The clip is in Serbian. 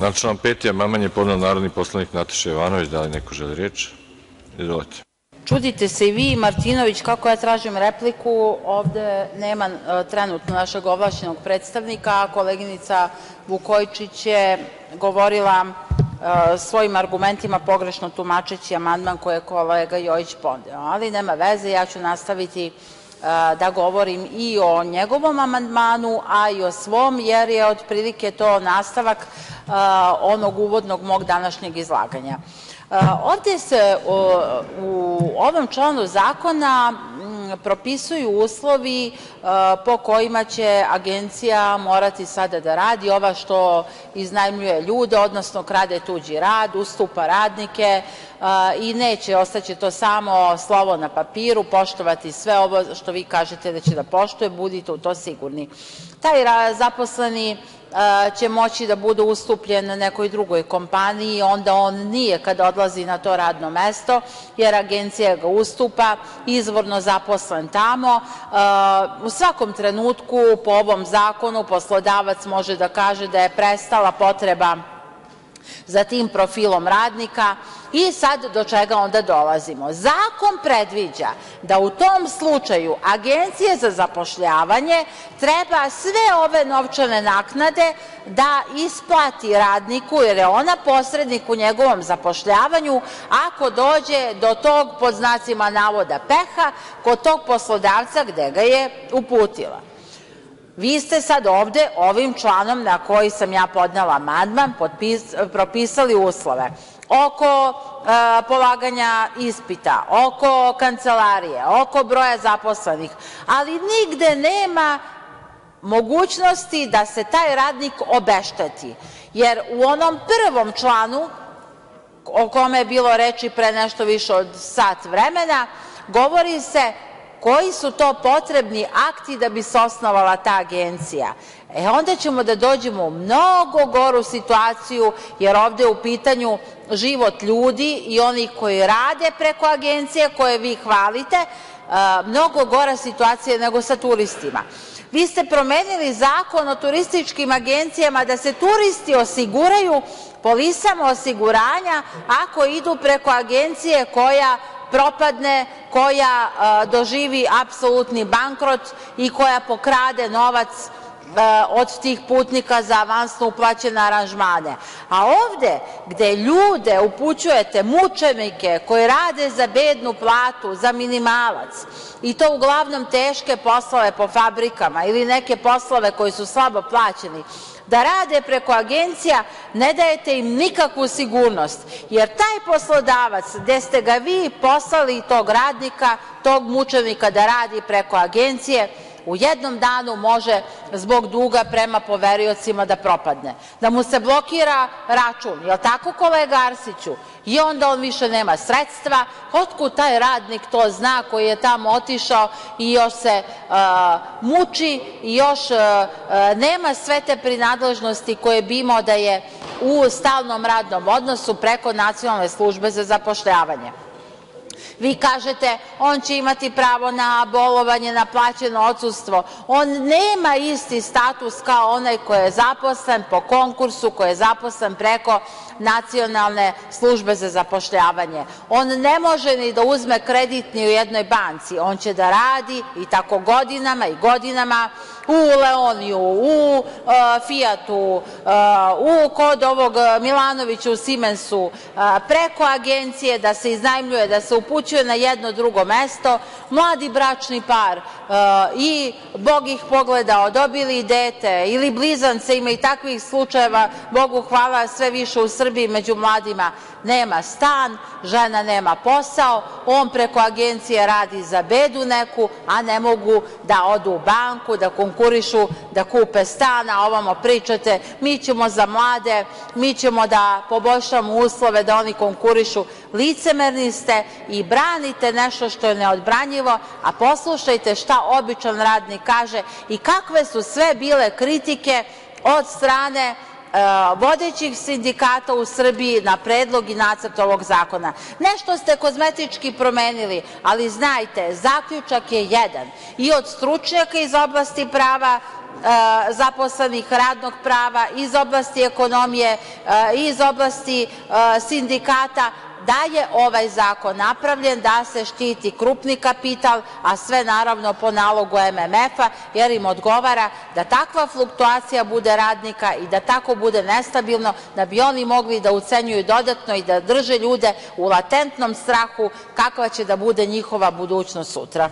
Na član 5. amandman je podneo narodni poslanik Nataša Jovanović. Da li neko želi reč? Izvolite. Čudite se i vi Martinović kako ja tražim repliku. Ovde nema trenutno našeg ovlašćenog predstavnika, koleginica Vukojičić je govorila svojim argumentima pogrešno tumačeći amandman koji je kolega Jojić podneo. Ali, nema veze, ja ću nastaviti da govorim i o njegovom amandmanu, a i o svom, jer je otprilike to nastavak onog uvodnog mog današnjeg izlaganja. Ovde se u ovom članu zakona propisuju uslovi po kojima će Agencija morati sada da radi, ova što iznajmljuje ljude, odnosno krade tuđi rad, ustupa radnike i neće, ostaće to samo slovo na papiru, poštovati sve ovo što vi kažete da će da poštuje, budite u to sigurni. Taj zaposleni će moći da bude ustupljen nekoj drugoj kompaniji, onda on nije kada odlazi na to radno mesto, jer Agencija ga ustupa, izvorno zaposlen tamo. U svakom trenutku po ovom zakonu poslodavac može da kaže da je prestala potreba za tim profilom radnika sad do čega onda dolazimo. Zakon predviđa da u tom slučaju Agencija za zapošljavanje treba sve ove novčane naknade da isplati radniku, jer je ona posrednik u njegovom zapošljavanju, ako dođe do tog, pod znacima navoda, peha kod tog poslodavca gde ga je uputila. Vi ste sad ovde ovim članom na koji sam ja podnela amandman propisali uslove oko polaganja ispita, oko kancelarije, oko broja zaposlenih, ali nigde nema mogućnosti da se taj radnik obešteti, jer u onom prvom članu o kome je bilo reči pre nešto više od sat vremena govori se koji su to potrebni akti da bi se osnovala ta agencija. E, onda ćemo da dođemo u mnogo goru situaciju, jer ovde je u pitanju život ljudi i onih koji rade preko agencije koje vi hvalite, mnogo gora situacija nego sa turistima. Vi ste promenili Zakon o turističkim agencijama da se turisti osiguraju polisama osiguranja ako idu preko agencije koja propadne, koja doživi apsolutni bankrot i koja pokrade novac od tih putnika za avansno uplaćene aranžmane. A ovde gde ljude upućujete, mučenike koji rade za bednu platu, za minimalac, i to uglavnom teške poslove po fabrikama ili neke poslove koji su slabo plaćeni, da rade preko agencija, ne dajete im nikakvu sigurnost, jer taj poslodavac gde ste ga vi poslali, tog radnika, tog mučenika da radi preko agencije, u jednom danu može zbog duga prema poveriocima da propadne, da mu se blokira račun. Jel tako, kolega Arsiću? I onda on više nema sredstva. Otkud taj radnik to zna koji je tamo otišao i još se muči i još nema sve te prinadležnosti koje bi imao da je u stalnom radnom odnosu preko Nacionalne službe za zapošljavanje. Vi kažete on će imati pravo na bolovanje, na plaćeno odsustvo. On nema isti status kao onaj ko je zaposlen po konkursu, ko je zaposlen preko Nacionalne službe za zapošljavanje. On ne može ni da uzme kredit ni u jednoj banci. On će da radi i tako godinama i godinama u Leoniju, u Fijatu, u kod ovog Milanovića u Simensu, preko agencije da se iznajmljuje, da se upućuje na jedno drugo mesto, mladi bračni par i Bog ih pogledao, dobili dete ili blizance, ima i takvih slučajeva, Bogu hvala, sve više u Srbiji među mladima, nema stan, žena nema posao, on preko agencije radi za bedu neku, a ne mogu da odu u banku, da konkurišu, da kupe stan, a ovamo pričate mi ćemo za mlade, mi ćemo da poboljšamo uslove da oni konkurišu. Licemerni ste i branite nešto što je neodbranjivo, a poslušajte šta običan radnik kaže i kakve su sve bile kritike od strane vodećih sindikata u Srbiji na predlog i nacrt ovog zakona. Nešto ste kozmetički promenili, ali znajte, zaključak je jedan i od stručnjaka iz oblasti prava zaposlenih, radnog prava, iz oblasti ekonomije, iz oblasti sindikata, da je ovaj zakon napravljen da se štiti krupni kapital, a sve naravno po nalogu MMF-a, jer im odgovara da takva fluktuacija bude radnika i da tako bude nestabilno, da bi oni mogli da ucenjuju dodatno i da drže ljude u latentnom strahu kakva će da bude njihova budućnost sutra.